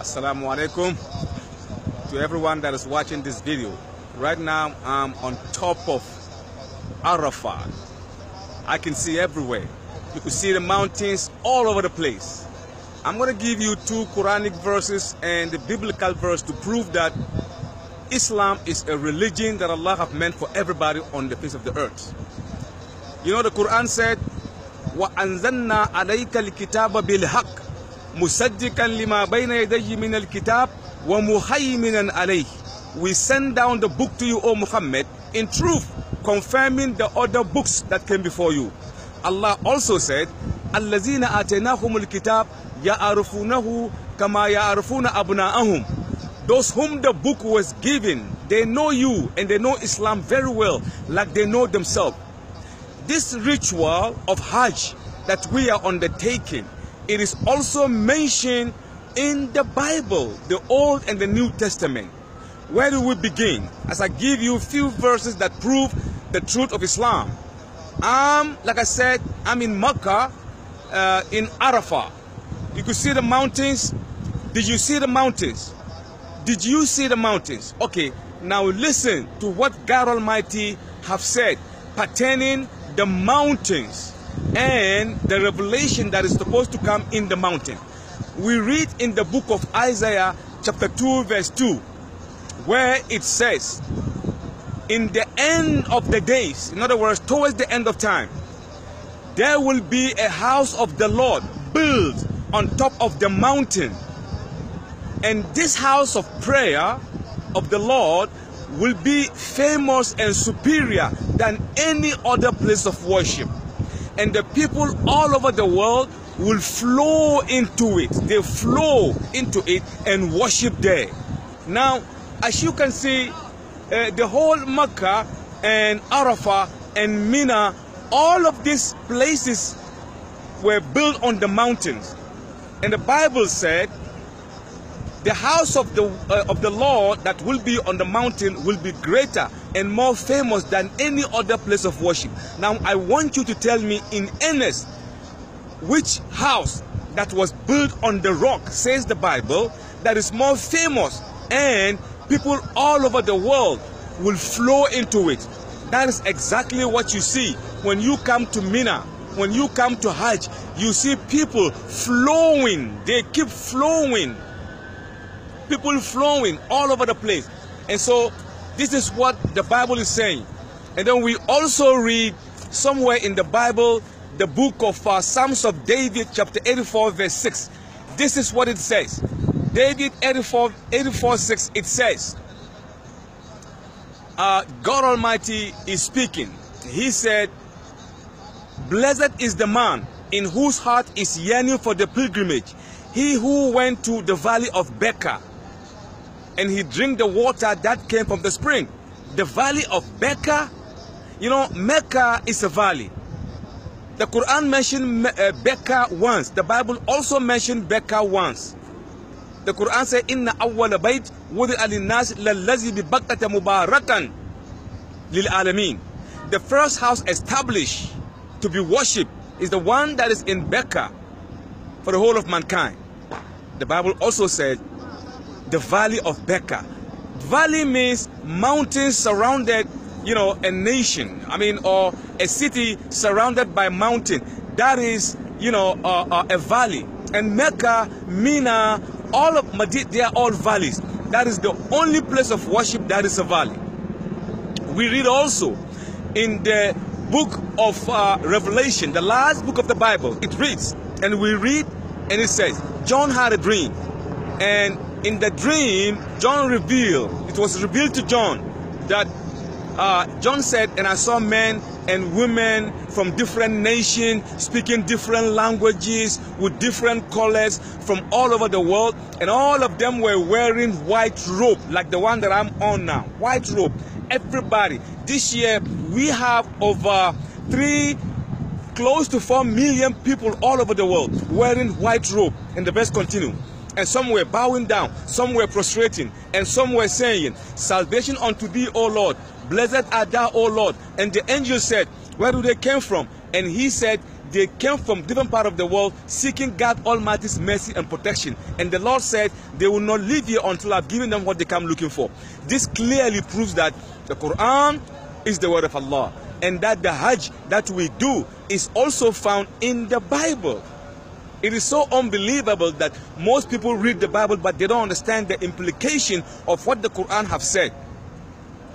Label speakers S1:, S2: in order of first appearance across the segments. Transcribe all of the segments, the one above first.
S1: assalamu alaikum to everyone that is watching this video. Right now i'm on top of arafah. I can see everywhere. You can see the mountains all over the place. I'm going to give you two quranic verses and the biblical verse to prove that islam is a religion that allah have meant for everybody on the face of the earth. You know the quran said wa anzalna alayka alkitaba بِالْحَقِّ مُصَدِّقًا لِمَا بَيْنَ يَدَيْهِ مِنَ الْكِتَابِ وَمُهَيْمِنًا عَلَيْهِ We send down the book to you, O Muhammad, in truth, confirming the other books that came before you. Allah also said, الَّذِينَ آتَيْنَاهُمُ الْكِتَابِ يَعْرِفُونَهُ كَمَا يَعْرِفُونَ أَبْنَاءَهُمْ Those whom the book was given, they know you and they know Islam very well, like they know themselves. This ritual of Hajj that we are undertaking, it is also mentioned in the Bible, the Old and the New Testament. Where do we begin? As I give you a few verses that prove the truth of Islam. I'm, like I said, I'm in Mecca, uh, in Arafah. You could see the mountains. Did you see the mountains? Did you see the mountains? Okay, now listen to what God Almighty have said pertaining the mountains and the revelation that is supposed to come in the mountain. We read in the book of Isaiah chapter 2 verse 2 where it says in the end of the days, in other words, towards the end of time, there will be a house of the Lord built on top of the mountain. And this house of prayer of the Lord will be famous and superior than any other place of worship. And the people all over the world will flow into it. They flow into it and worship there. Now, as you can see, uh, the whole Mecca and Arafah and Mina, all of these places were built on the mountains. And the Bible said, the house of the uh, of the Lord that will be on the mountain will be greater and more famous than any other place of worship. Now I want you to tell me in earnest which house that was built on the rock says the Bible that is more famous and people all over the world will flow into it. That is exactly what you see when you come to Mina. When you come to Hajj, you see people flowing. They keep flowing. People flowing all over the place. And so this is what the Bible is saying. And then we also read somewhere in the Bible the book of uh, Psalms of David, chapter 84, verse 6. This is what it says. David 84, 84 6, it says, uh, God Almighty is speaking. He said, Blessed is the man in whose heart is yearning for the pilgrimage, he who went to the valley of Becca, and he drank the water that came from the spring. The valley of Becca, you know, Mecca is a valley. The Quran mentioned uh, Becca once. The Bible also mentioned Becca once. The Quran said, Inna awwala bayt wudi alinas lallazi bi bakkata mubarakan lil alamin. The first house established to be worshipped is the one that is in Becca for the whole of mankind. The Bible also said, the valley of Becca. Valley means mountains surrounded, you know, a nation. I mean, or a city surrounded by mountain. That is, you know, uh, uh, a valley. And Mecca, Mina, all of Madid, they are all valleys. That is the only place of worship that is a valley. We read also in the book of uh, Revelation, the last book of the Bible, it reads, and we read, and it says, John had a dream, and in the dream, John revealed, it was revealed to John that uh, John said, and I saw men and women from different nations speaking different languages with different colors from all over the world, and all of them were wearing white robe, like the one that I'm on now. White robe. Everybody. This year we have over three, close to four million people all over the world wearing white robe. And the verse continue. And some were bowing down, some were prostrating, and some were saying, Salvation unto thee, O Lord. Blessed art thou, O Lord. And the angel said, Where do they came from? And he said, they came from different part of the world seeking God Almighty's mercy and protection. And the Lord said, they will not leave here until I've given them what they come looking for. This clearly proves that the Quran is the word of Allah and that the Hajj that we do is also found in the Bible. It is so unbelievable that most people read the Bible but they don't understand the implication of what the Quran have said.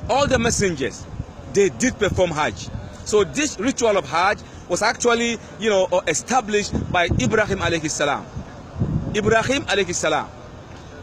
S1: All the messengers, they did perform Hajj. So this ritual of Hajj was actually, you know, uh, established by Ibrahim alayhi salam. Ibrahim alayhi salam.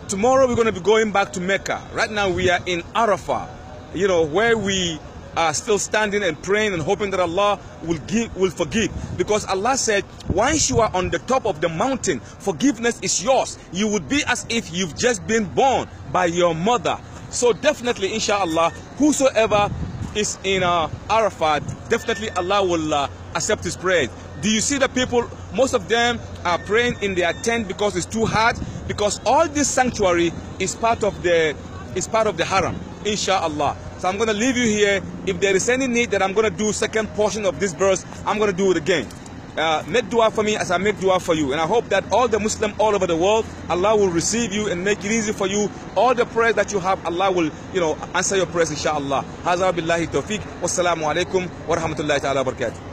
S1: Tomorrow we're going to be going back to Mecca. Right now we are in Arafah, you know, where we are still standing and praying and hoping that Allah will give will forgive. Because Allah said once you are on the top of the mountain forgiveness is yours. You would be as if you've just been born by your mother. So definitely inshallah whosoever is in uh, Arafat definitely Allah will uh, accept his prayer. Do you see the people most of them are praying in their tent because it's too hard? Because all this sanctuary is part of the is part of the haram inshallah so I'm going to leave you here. If there is any need that I'm going to do second portion of this verse, I'm going to do it again. Uh, make dua for me as I make dua for you. And I hope that all the Muslim all over the world, Allah will receive you and make it easy for you. All the prayers that you have, Allah will, you know, answer your prayers inshallah. Hazar billahi tawfiq. Wassalamu alaikum wa rahmatullahi ta'ala barakatuh.